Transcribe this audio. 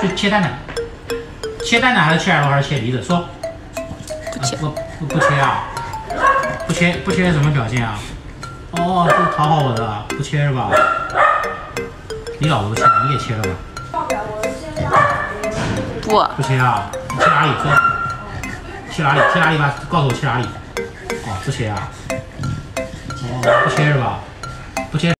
去切蛋蛋，切蛋蛋还是切耳朵还是切梨子？说。不切。不不不切啊？不切不切什么表现啊？哦，是讨好我的，不切是吧？你老婆不切，你也切了吧？不。不切啊？你切哪里？切哪里？切哪里吧？告诉我切哪里？哦，不切啊？哦，不切是吧？不切。